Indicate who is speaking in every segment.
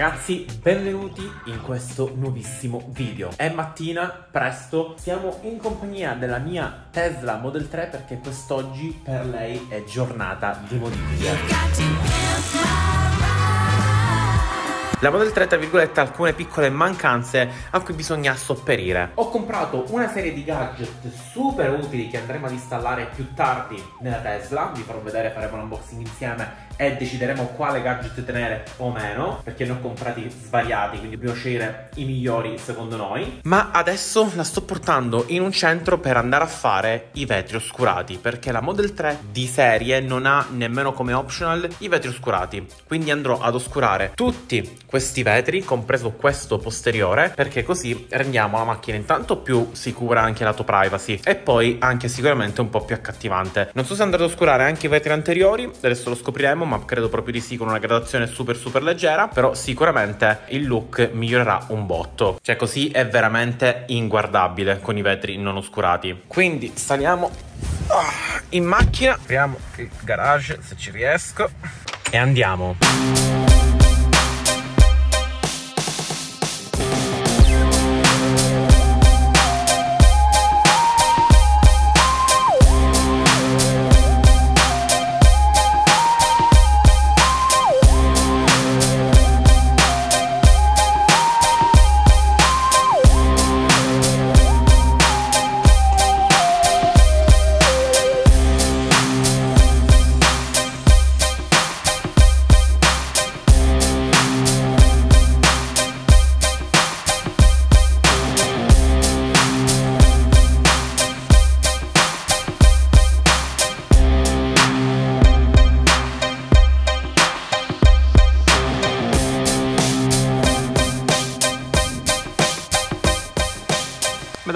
Speaker 1: Ragazzi, benvenuti in questo nuovissimo video. È mattina, presto, siamo in compagnia della mia Tesla Model 3 perché quest'oggi per lei è giornata di modifiche. La Model 3, tra virgolette, ha alcune piccole mancanze a cui bisogna sopperire. Ho comprato una serie di gadget super utili che andremo ad installare più tardi nella Tesla. Vi farò vedere, faremo un unboxing insieme e decideremo quale gadget tenere o meno, perché ne ho comprati svariati, quindi dobbiamo scegliere i migliori secondo noi. Ma adesso la sto portando in un centro per andare a fare i vetri oscurati, perché la Model 3 di serie non ha nemmeno come optional i vetri oscurati. Quindi andrò ad oscurare tutti questi vetri, compreso questo posteriore, perché così rendiamo la macchina intanto più sicura anche lato privacy e poi anche sicuramente un po' più accattivante. Non so se andrò ad oscurare anche i vetri anteriori, adesso lo scopriremo, ma credo proprio di sì con una gradazione super super leggera, però sicuramente il look migliorerà un botto. Cioè così è veramente inguardabile con i vetri non oscurati. Quindi saliamo ah, in macchina, apriamo il garage se ci riesco e andiamo.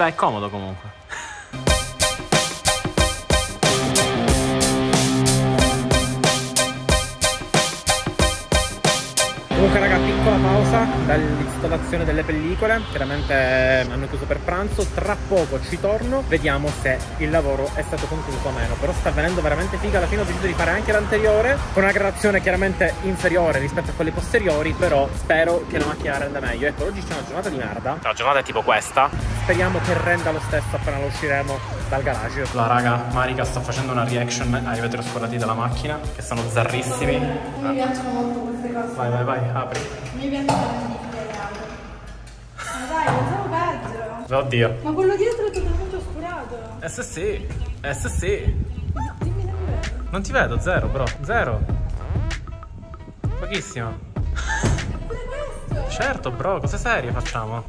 Speaker 1: È comodo comunque. Comunque raga, piccola pausa dall'installazione delle pellicole, chiaramente hanno chiuso per pranzo, tra poco ci torno, vediamo se il lavoro è stato concluso o meno, però sta venendo veramente figa, alla fine ho deciso di fare anche l'anteriore, con una gradazione chiaramente inferiore rispetto a quelle posteriori, però spero che la macchina renda meglio. Ecco, oggi c'è una giornata di merda. La giornata è tipo questa. Speriamo che renda lo stesso appena lo usciremo dal garage. La raga, Marika sta facendo una reaction ai vetri oscurati della macchina, che sono zarrissimi.
Speaker 2: Mi piacciono molto queste cose.
Speaker 1: Vai, vai, vai, apri.
Speaker 2: Mi piacciono auto. Ma dai, pensavo peggio.
Speaker 1: Oddio.
Speaker 2: Ma quello dietro è totalmente oscurato.
Speaker 1: Eh sì sì, eh sì sì.
Speaker 2: Dimmi se mi vedo.
Speaker 1: Non ti vedo, zero bro, zero. Pochissimo. Certo bro, cose serie facciamo.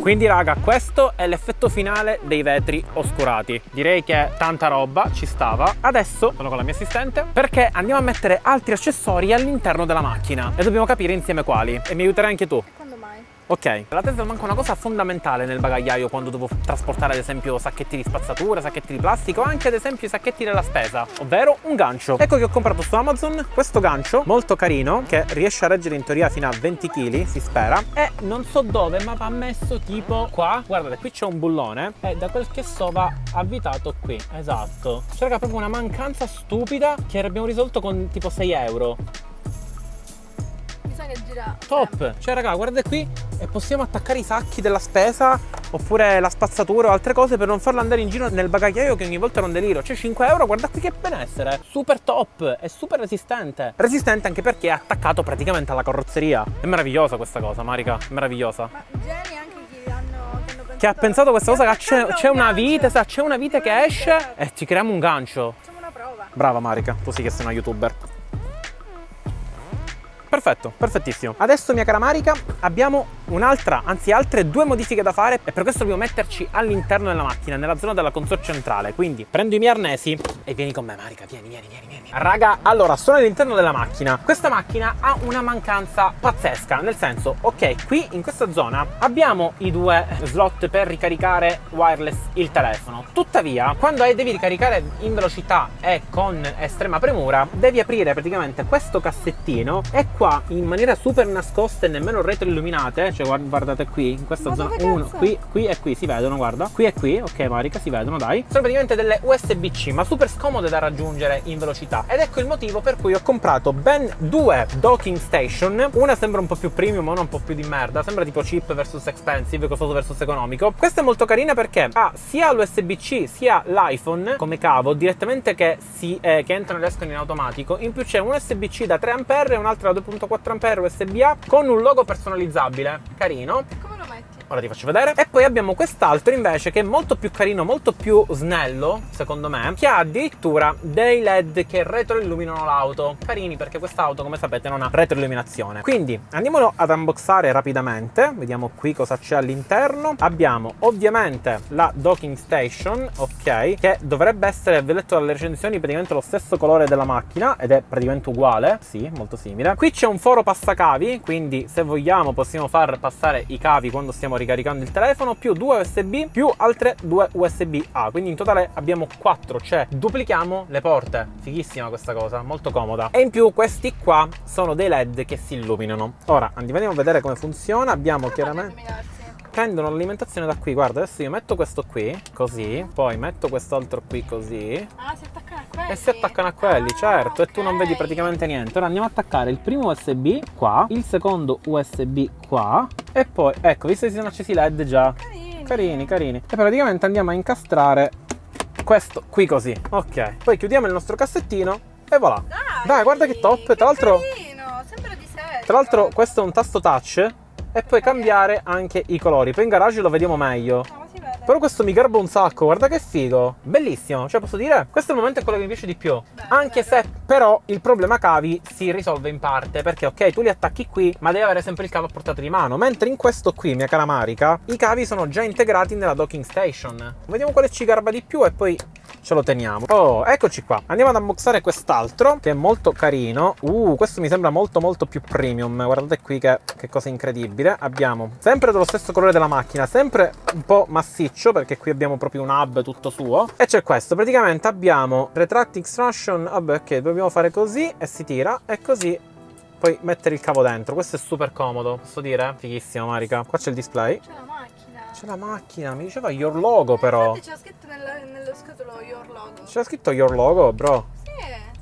Speaker 1: Quindi raga, questo è l'effetto finale dei vetri oscurati. Direi che tanta roba ci stava. Adesso sono con la mia assistente perché andiamo a mettere altri accessori all'interno della macchina e dobbiamo capire insieme quali. E mi aiuterai anche tu. Ok, la Tesla manca una cosa fondamentale nel bagagliaio quando devo trasportare ad esempio sacchetti di spazzatura, sacchetti di plastica o anche ad esempio i sacchetti della spesa, ovvero un gancio. Ecco che ho comprato su Amazon questo gancio molto carino che riesce a reggere in teoria fino a 20 kg, si spera, e non so dove ma va messo tipo qua. Guardate, qui c'è un bullone e da quel che so va avvitato qui, esatto. C'era proprio una mancanza stupida che abbiamo risolto con tipo 6 euro.
Speaker 2: Sa che gira.
Speaker 1: Top! Cioè raga, guarda qui e possiamo attaccare i sacchi della spesa oppure la spazzatura o altre cose per non farlo andare in giro nel bagagliaio che ogni volta è un deliro. Cioè 5 euro, guarda qui che benessere! Super top! È super resistente. Resistente anche perché è attaccato praticamente alla carrozzeria. È meravigliosa questa cosa, Marica, è meravigliosa.
Speaker 2: Ma geni anche che
Speaker 1: ha pensato questa cosa che c'è,
Speaker 2: un
Speaker 1: una vite, c'è una vite che esce e ci creiamo un gancio.
Speaker 2: Facciamo una prova.
Speaker 1: Brava Marica, tu sì che sei una youtuber. Perfetto, perfettissimo. Adesso, mia cara Marica, abbiamo un'altra, anzi altre due modifiche da fare e per questo dobbiamo metterci all'interno della macchina, nella zona della console centrale. Quindi prendo i miei arnesi e vieni con me, Marica, vieni, vieni, vieni, vieni. Raga, allora, sono all'interno della macchina. Questa macchina ha una mancanza pazzesca, nel senso, ok, qui in questa zona abbiamo i due slot per ricaricare wireless il telefono. Tuttavia, quando devi ricaricare in velocità e con estrema premura, devi aprire praticamente questo cassettino e qua in maniera super nascosta e nemmeno retroilluminate cioè guardate qui, in questa
Speaker 2: Ma
Speaker 1: zona
Speaker 2: dove
Speaker 1: 1,
Speaker 2: cazzo?
Speaker 1: qui, qui e qui si vedono, guarda. Qui e qui, ok Marica, si vedono, dai. Sono praticamente delle USB-C, ma super scomode da raggiungere in velocità. Ed ecco il motivo per cui ho comprato ben due docking station. Una sembra un po' più premium, una un po' più di merda. Sembra tipo cheap versus expensive, costoso versus economico. Questa è molto carina perché ha sia l'USB-C sia l'iPhone come cavo direttamente che, si, eh, che entrano e escono in automatico. In più c'è un USB-C da 3 A e un'altra da 2.4 A USB-A con un logo personalizzabile. Carino. Ora ti faccio vedere. E poi abbiamo quest'altro invece che è molto più carino, molto più snello, secondo me, che ha addirittura dei LED che retroilluminano l'auto. Carini perché quest'auto, come sapete, non ha retroilluminazione. Quindi andiamolo ad unboxare rapidamente. Vediamo qui cosa c'è all'interno. Abbiamo ovviamente la docking station, ok, che dovrebbe essere, vi ho letto dalle recensioni, praticamente lo stesso colore della macchina ed è praticamente uguale. Sì, molto simile. Qui c'è un foro passacavi, quindi se vogliamo possiamo far passare i cavi quando stiamo ricaricando il telefono, più due USB, più altre due USB A. Quindi in totale abbiamo quattro, cioè duplichiamo le porte. Fighissima questa cosa, molto comoda. E in più questi qua sono dei LED che si illuminano. Ora andiamo a vedere come funziona. Abbiamo chiaramente prendono l'alimentazione da qui. Guarda, adesso io metto questo qui, così, poi metto quest'altro qui così.
Speaker 2: Ah, si attaccano a quelli?
Speaker 1: E si attaccano a quelli,
Speaker 2: Ah,
Speaker 1: certo, e tu non vedi praticamente niente. Ora andiamo a attaccare il primo USB qua, il secondo USB qua, e poi, ecco, visto che si sono accesi i LED già,
Speaker 2: Carini.
Speaker 1: carini, carini. E praticamente andiamo a incastrare questo qui così, ok. Poi chiudiamo il nostro cassettino e voilà.
Speaker 2: Dai,
Speaker 1: Dai, guarda che top, tra l'altro...
Speaker 2: Carino, sembra di sé.
Speaker 1: Tra l'altro questo è un tasto touch e puoi cambiare anche i colori. Poi in garage lo vediamo meglio. Però questo mi garba un sacco, guarda che figo. Bellissimo, cioè posso dire, questo è il momento è quello che mi piace di più.
Speaker 2: Bello,
Speaker 1: Anche se però il problema cavi si risolve in parte, perché ok, tu li attacchi qui, ma devi avere sempre il cavo a portata di mano. Mentre in questo qui, mia cara Marica, i cavi sono già integrati nella docking station. Vediamo quale ci garba di più e poi ce lo teniamo. Oh, eccoci qua. Andiamo ad unboxare quest'altro che è molto carino. Uh, questo mi sembra molto molto più premium. Guardate qui che, che cosa incredibile. Abbiamo sempre dello stesso colore della macchina, sempre un po' massiccio perché qui abbiamo proprio un hub tutto suo. E c'è questo. Praticamente abbiamo retract extraction. Vabbè, ok, dobbiamo fare così e si tira e così poi mettere il cavo dentro. Questo è super comodo, posso dire? Fighissimo, Marica. Qua c'è il display.
Speaker 2: C'è.
Speaker 1: C'è la macchina, mi diceva your logo però.
Speaker 2: Infatti c'è scritto nella- nello scatolo your logo.
Speaker 1: C'era scritto your logo, bro.
Speaker 2: Sì.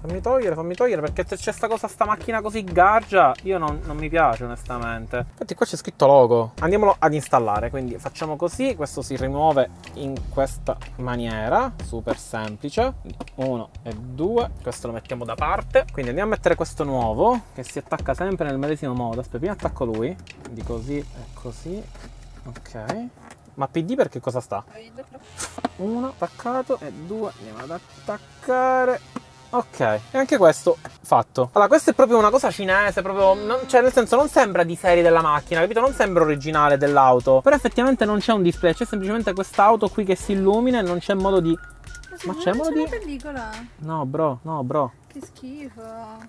Speaker 1: Fammi togliere, fammi togliere perché se c'è sta cosa, sta macchina così gargia, io non, non mi piace onestamente. Infatti qua c'è scritto logo. Andiamolo ad installare, quindi facciamo così, questo si rimuove in questa maniera, super semplice. Uno e due, questo lo mettiamo da parte. Quindi andiamo a mettere questo nuovo, che si attacca sempre nel medesimo modo. Aspetta, prima attacco lui, quindi così e così. Ok. Ma PD per che cosa sta? Uno attaccato e due andiamo ad attaccare. Ok, e anche questo fatto. Allora, questa è proprio una cosa cinese, proprio. non- cioè, nel senso, non sembra di serie della macchina, capito? Non sembra originale dell'auto. Però effettivamente non c'è un display, c'è semplicemente quest'auto qui che si illumina e non c'è modo di. Ma c'è modo di.
Speaker 2: una pellicola.
Speaker 1: No, bro, no, bro.
Speaker 2: Che schifo.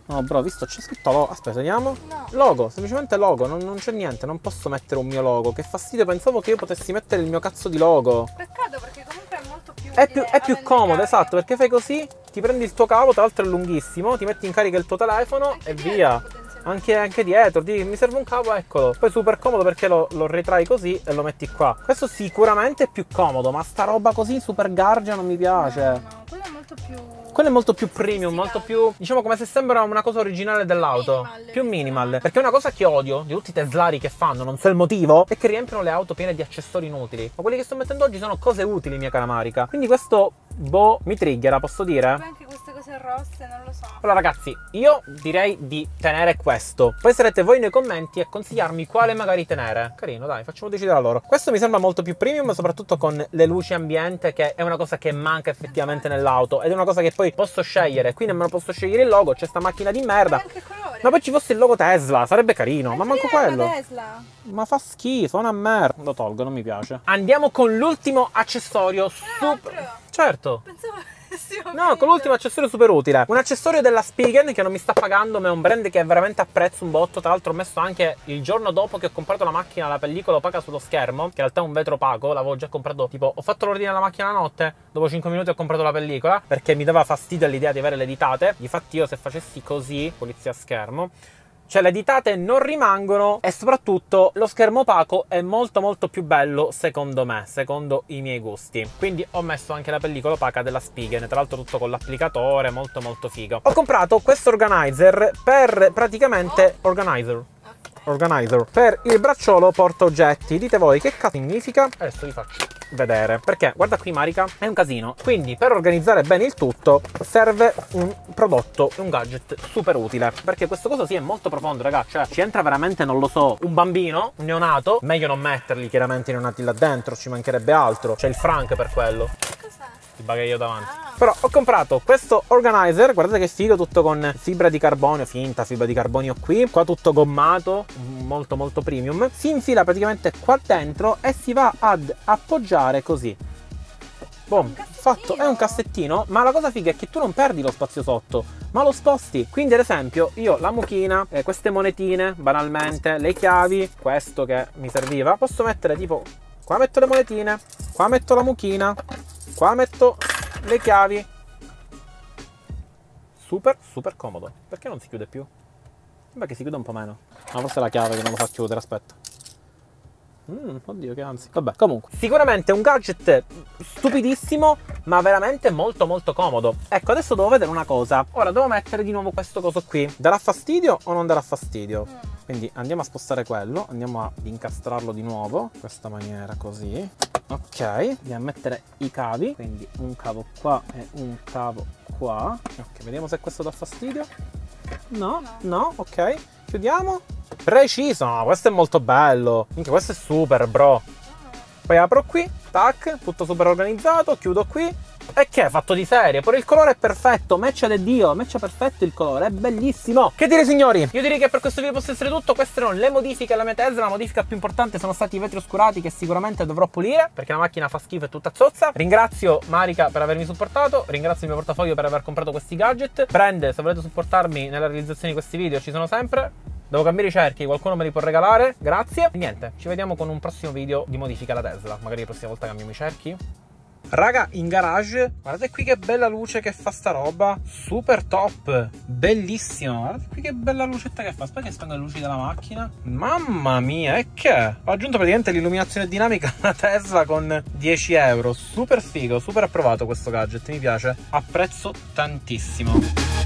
Speaker 1: No, bro, visto, c'è scritto logo. Aspetta, vediamo.
Speaker 2: No.
Speaker 1: Logo, semplicemente logo, non, non c'è niente, non posso mettere un mio logo. Che fastidio, pensavo che io potessi mettere il mio cazzo di logo.
Speaker 2: Peccato perché comunque è molto più
Speaker 1: È più, è più comodo, esatto, perché fai così, ti prendi il tuo cavo, tra l'altro è lunghissimo, ti metti in carica il tuo telefono
Speaker 2: Anche
Speaker 1: e
Speaker 2: dietro,
Speaker 1: via. Anche, anche dietro, di- mi serve un cavo, eccolo. Poi super comodo perché lo, lo ritrai così e lo metti qua. Questo sicuramente è più comodo, ma sta roba così super gargia non mi piace.
Speaker 2: No, no, quello molto più
Speaker 1: Quello è molto più premium, molto più. Diciamo come se sembra una cosa originale dell'auto.
Speaker 2: Minimal,
Speaker 1: più
Speaker 2: mi
Speaker 1: minimal.
Speaker 2: sembra.
Speaker 1: Perché una cosa che odio di tutti i teslari che fanno, non so il motivo, è che riempiono le auto piene di accessori inutili. Ma quelli che sto mettendo oggi sono cose utili, mia cara Marica. Quindi questo, boh, mi triggera, posso dire?
Speaker 2: Poi anche queste cose rosse, non lo so.
Speaker 1: Allora ragazzi, io direi di tenere questo. Poi sarete voi nei commenti a consigliarmi quale magari tenere. Carino, dai, facciamo decidere a loro. Questo mi sembra molto più premium, soprattutto con le luci ambiente, che è una cosa che manca effettivamente nell'auto. Ed è una cosa che poi posso scegliere. Qui nemmeno posso scegliere il logo, c'è sta macchina di merda.
Speaker 2: colore.
Speaker 1: Ma poi ci fosse il logo Tesla, sarebbe carino, ma manco
Speaker 2: è una
Speaker 1: quello.
Speaker 2: Tesla.
Speaker 1: Ma fa schifo, una merda. Lo tolgo, non mi piace. Andiamo con l'ultimo accessorio super. Certo.
Speaker 2: Pensavo
Speaker 1: No, con l'ultimo accessorio super utile. Un accessorio della Spigen che non mi sta pagando, ma è un brand che veramente apprezzo un botto. Tra l'altro ho messo anche il giorno dopo che ho comprato la macchina, la pellicola opaca sullo schermo, che in realtà è un vetro opaco, l'avevo già comprato, tipo, ho fatto l'ordine della macchina la notte, dopo 5 minuti ho comprato la pellicola, perché mi dava fastidio l'idea di avere le ditate. Difatti io se facessi così, polizia a schermo, cioè le ditate non rimangono e soprattutto lo schermo opaco è molto molto più bello secondo me, secondo i miei gusti. Quindi ho messo anche la pellicola opaca della Spigen, tra l'altro tutto con l'applicatore, molto molto figo. Ho comprato questo organizer per praticamente organizer organizer. Per il bracciolo porta oggetti dite voi che cazzo significa? Adesso vi faccio vedere. Perché? Guarda qui Marica è un casino. Quindi per organizzare bene il tutto serve un prodotto un gadget super utile. Perché questo coso sì è molto profondo ragazzi. Cioè ci entra veramente non lo so un bambino un neonato. Meglio non metterli chiaramente i neonati là dentro. Ci mancherebbe altro. C'è il Frank per quello. Il bagaglio davanti. Però ho comprato questo organizer, guardate che figo, tutto con fibra di carbonio, finta fibra di carbonio qui, qua tutto gommato, molto molto premium. Si infila praticamente qua dentro e si va ad appoggiare così. Boom, fatto, è un cassettino, ma la cosa figa è che tu non perdi lo spazio sotto, ma lo sposti. Quindi ad esempio io la mucchina, eh, queste monetine, banalmente, le chiavi, questo che mi serviva, posso mettere tipo, qua metto le monetine, qua metto la mucchina, Qua metto le chiavi. Super, super comodo. Perché non si chiude più? Sembra che si chiude un po' meno. Ma forse è la chiave che non lo fa chiudere, aspetta. Mm, oddio che anzi. Vabbè, comunque. Sicuramente un gadget stupidissimo, ma veramente molto molto comodo. Ecco, adesso devo vedere una cosa. Ora devo mettere di nuovo questo coso qui. Darà fastidio o non darà fastidio? Mm. Quindi andiamo a spostare quello, andiamo ad incastrarlo di nuovo, in questa maniera così. Ok, andiamo a mettere i cavi, quindi un cavo qua e un cavo qua. Ok, vediamo se questo dà fastidio. No, no, no ok. Chiudiamo. Preciso, questo è molto bello. Minchia, questo è super, bro. Poi apro qui, tac, tutto super organizzato, chiudo qui e che è fatto di serie? Pure il colore è perfetto, matcha del dio, matcha perfetto il colore, è bellissimo. Che dire signori? Io direi che per questo video possa essere tutto, queste erano le modifiche alla mia Tesla, la modifica più importante sono stati i vetri oscurati che sicuramente dovrò pulire perché la macchina fa schifo e tutta zozza. Ringrazio Marica per avermi supportato, ringrazio il mio portafoglio per aver comprato questi gadget. Brand, se volete supportarmi nella realizzazione di questi video ci sono sempre. Devo cambiare i cerchi, qualcuno me li può regalare, grazie. E niente, ci vediamo con un prossimo video di modifica alla Tesla. Magari la prossima volta cambiamo i cerchi. Raga, in garage, guardate qui che bella luce che fa sta roba. Super top, bellissimo. Guardate qui che bella lucetta che fa. Aspetta che spengo le luci della macchina. Mamma mia, e che? Ho aggiunto praticamente l'illuminazione dinamica alla Tesla con 10 euro. Super figo, super approvato questo gadget, mi piace. Apprezzo tantissimo.